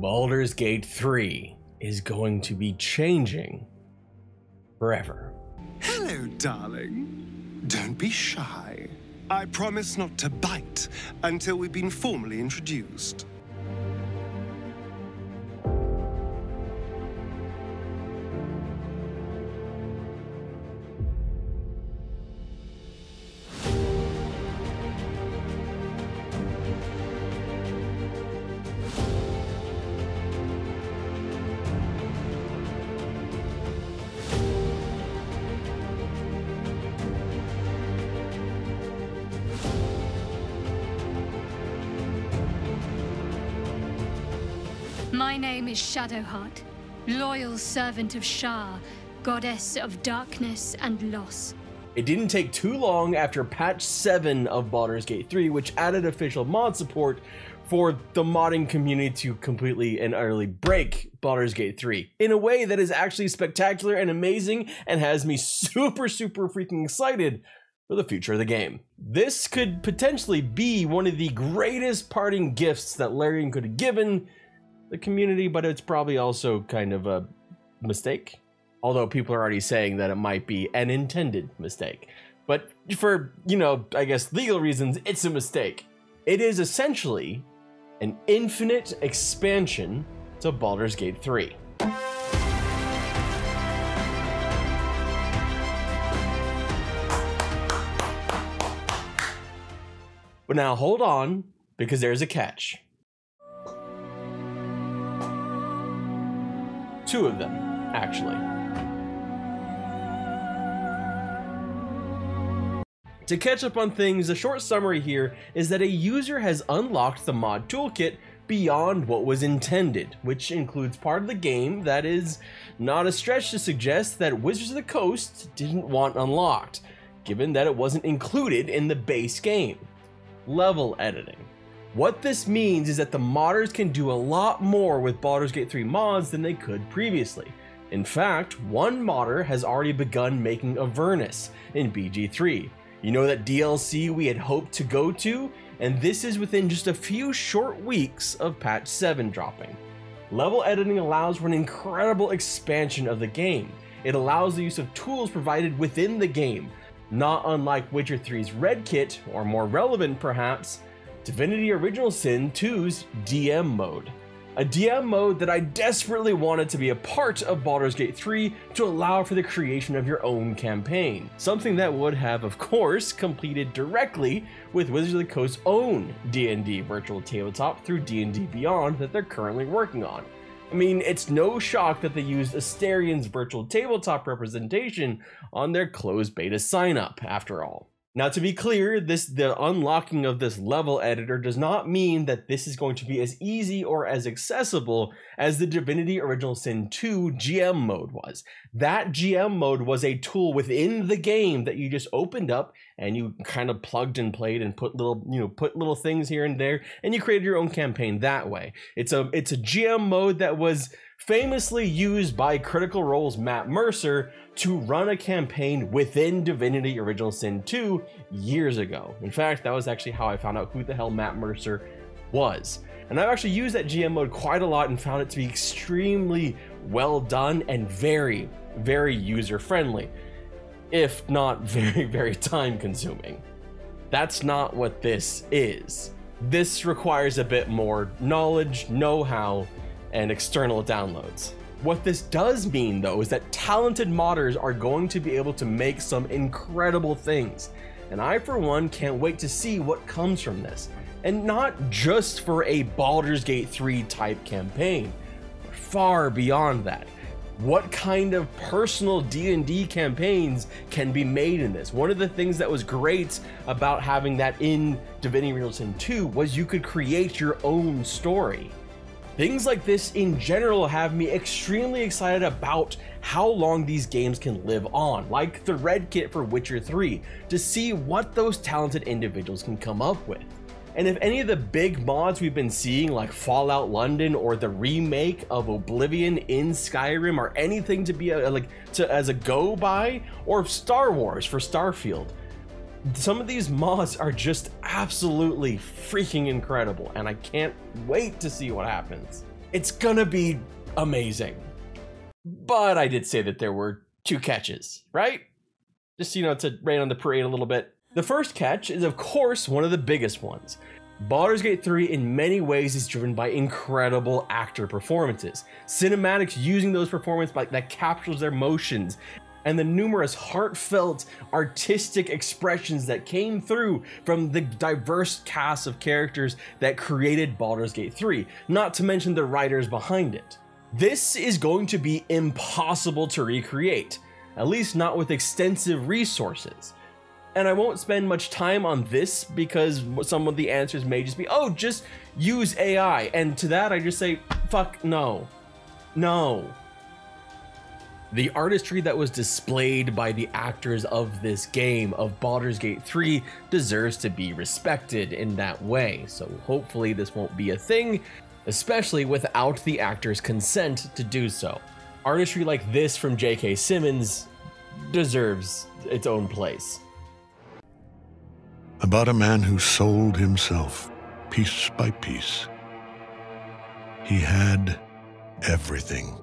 Baldur's Gate 3 is going to be changing forever. Hello, darling. Don't be shy. I promise not to bite until we've been formally introduced. My name is Shadowheart, loyal servant of Shar, goddess of darkness and loss. It didn't take too long after patch 7 of Baldur's Gate 3, which added official mod support, for the modding community to completely and utterly break Baldur's Gate 3 in a way that is actually spectacular and amazing and has me super, super freaking excited for the future of the game. This could potentially be one of the greatest parting gifts that Larian could have given the community, but it's probably also kind of a mistake. Although people are already saying that it might be an intended mistake. But for, you know, I guess legal reasons, it's a mistake. It is essentially an infinite expansion to Baldur's Gate 3. But now hold on, because there's a catch. Two of them, actually. To catch up on things, a short summary here is that a user has unlocked the mod toolkit beyond what was intended, which includes part of the game that is not a stretch to suggest that Wizards of the Coast didn't want unlocked, given that it wasn't included in the base game. Level editing. What this means is that the modders can do a lot more with Baldur's Gate 3 mods than they could previously. In fact, one modder has already begun making Avernus in BG3. You know that DLC we had hoped to go to? And this is within just a few short weeks of patch 7 dropping. Level editing allows for an incredible expansion of the game. It allows the use of tools provided within the game, not unlike Witcher 3's Red Kit, or more relevant perhaps, Divinity Original Sin 2's DM mode. A DM mode that I desperately wanted to be a part of Baldur's Gate 3 to allow for the creation of your own campaign. Something that would have, of course, completed directly with Wizards of the Coast's own D&D virtual tabletop through D&D Beyond that they're currently working on. I mean, it's no shock that they used Astarion's virtual tabletop representation on their closed beta sign up, after all. Now, to be clear, this the unlocking of this level editor does not mean that this is going to be as easy or as accessible as the Divinity Original Sin 2 GM mode was. That GM mode was a tool within the game that you just opened up and you kind of plugged and played and put little, you know, put little things here and there and you created your own campaign that way. It's a it's a GM mode that was famously used by Critical Role's Matt Mercer to run a campaign within Divinity Original Sin 2 years ago. In fact, that was actually how I found out who the hell Matt Mercer was. And I've actually used that GM mode quite a lot and found it to be extremely well done and very, very user friendly, if not very, very time consuming. That's not what this is. This requires a bit more knowledge, know how, and external downloads. What this does mean though is that talented modders are going to be able to make some incredible things. And I for one can't wait to see what comes from this. And not just for a Baldur's Gate 3 type campaign, but far beyond that. What kind of personal D&D campaigns can be made in this? One of the things that was great about having that in Divinity Sin 2 was you could create your own story. Things like this in general have me extremely excited about how long these games can live on, like the Red Kit for Witcher 3, to see what those talented individuals can come up with. And if any of the big mods we've been seeing, like Fallout London or the remake of Oblivion in Skyrim, are anything to be a, like to as a go by, or Star Wars for Starfield, some of these mods are just absolutely freaking incredible, and I can't wait to see what happens. it's gonna be amazing. But I did say that there were two catches, right? Just, you know, to rain on the parade a little bit. The first catch is, of course, one of the biggest ones. Baldur's Gate 3 in many ways is driven by incredible actor performances. Cinematics using those performances that captures their emotions and the numerous heartfelt artistic expressions that came through from the diverse cast of characters that created Baldur's Gate 3, not to mention the writers behind it. This is going to be impossible to recreate, at least not with extensive resources. And I won't spend much time on this because some of the answers may just be, oh, just use AI. And to that, I just say, fuck no. No. The artistry that was displayed by the actors of this game of Baldur's Gate 3 deserves to be respected in that way. So hopefully this won't be a thing, especially without the actors' consent to do so. Artistry like this from J.K. Simmons deserves its own place about a man who sold himself piece by piece. He had everything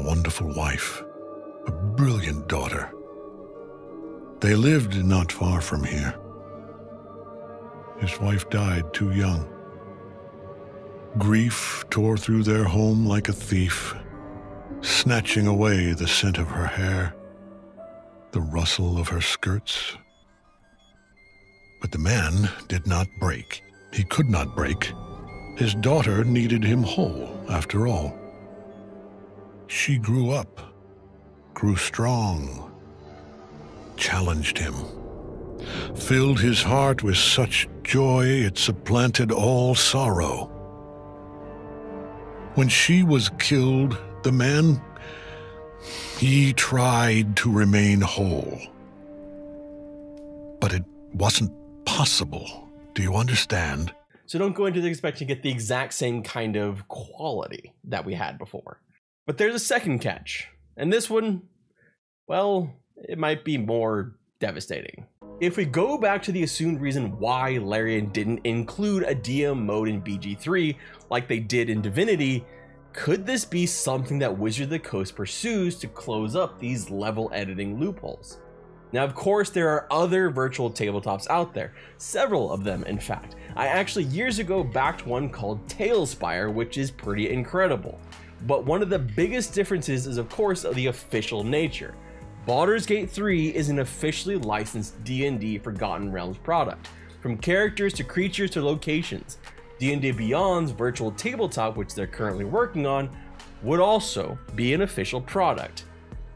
a wonderful wife, a brilliant daughter. They lived not far from here. His wife died too young. Grief tore through their home like a thief, snatching away the scent of her hair, the rustle of her skirts, but the man did not break. He could not break. His daughter needed him whole, after all. She grew up, grew strong, challenged him, filled his heart with such joy it supplanted all sorrow. When she was killed, the man, he tried to remain whole. But it wasn't possible. Do you understand? So don't go into the expecting to get the exact same kind of quality that we had before. But there's a second catch. And this one, well, it might be more devastating. If we go back to the assumed reason why Larian didn't include a DM mode in BG3 like they did in Divinity, could this be something that Wizard of the Coast pursues to close up these level editing loopholes? Now, of course, there are other virtual tabletops out there, several of them, in fact. I actually years ago backed one called Talespire, which is pretty incredible. But one of the biggest differences is, of course, the official nature. Baldur's Gate 3 is an officially licensed D&D Forgotten Realms product, from characters to creatures to locations. D&D Beyond's virtual tabletop, which they're currently working on, would also be an official product.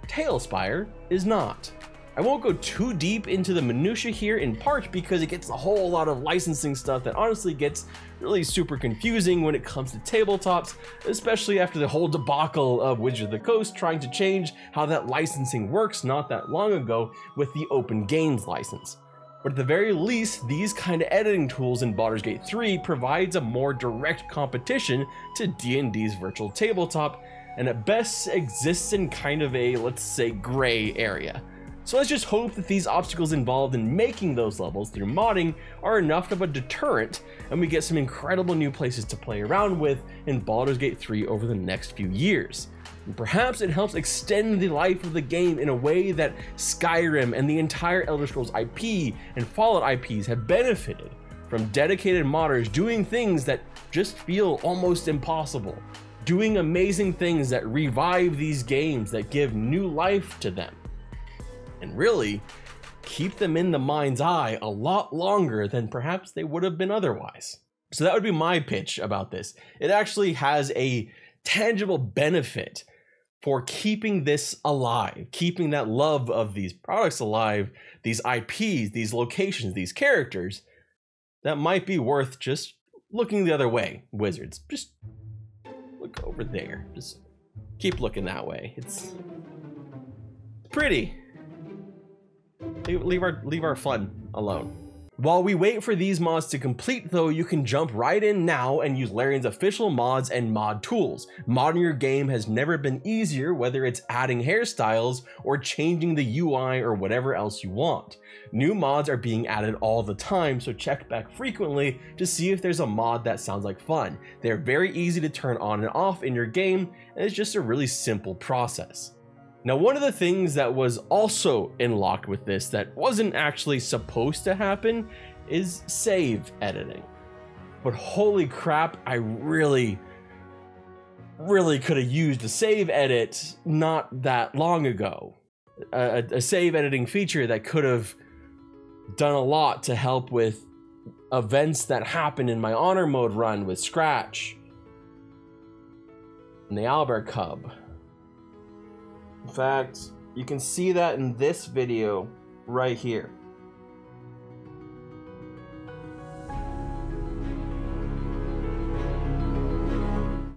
Talespire is not. I won't go too deep into the minutia here in part because it gets a whole lot of licensing stuff that honestly gets really super confusing when it comes to tabletops, especially after the whole debacle of Wizard of the Coast trying to change how that licensing works not that long ago with the Open Games license. But at the very least, these kind of editing tools in Baldur's Gate 3 provides a more direct competition to D&D's virtual tabletop, and at best exists in kind of a, let's say, gray area. So let's just hope that these obstacles involved in making those levels through modding are enough of a deterrent and we get some incredible new places to play around with in Baldur's Gate 3 over the next few years. And perhaps it helps extend the life of the game in a way that Skyrim and the entire Elder Scrolls IP and Fallout IPs have benefited from dedicated modders doing things that just feel almost impossible, doing amazing things that revive these games that give new life to them and really keep them in the mind's eye a lot longer than perhaps they would have been otherwise. So that would be my pitch about this. It actually has a tangible benefit for keeping this alive, keeping that love of these products alive, these IPs, these locations, these characters, that might be worth just looking the other way, wizards. Just look over there. Just keep looking that way. It's pretty. Leave, our leave our fun alone. While we wait for these mods to complete though, you can jump right in now and use Larian's official mods and mod tools. Modding your game has never been easier, whether it's adding hairstyles or changing the UI or whatever else you want. New mods are being added all the time, so check back frequently to see if there's a mod that sounds like fun. They're very easy to turn on and off in your game, and it's just a really simple process. Now, one of the things that was also unlocked with this that wasn't actually supposed to happen is save editing. But holy crap, I really, really could have used a save edit not that long ago. A, a save editing feature that could have done a lot to help with events that happened in my honor mode run with Scratch and the Owlbear Cub. In fact, you can see that in this video right here.